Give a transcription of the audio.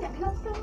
两颗灯。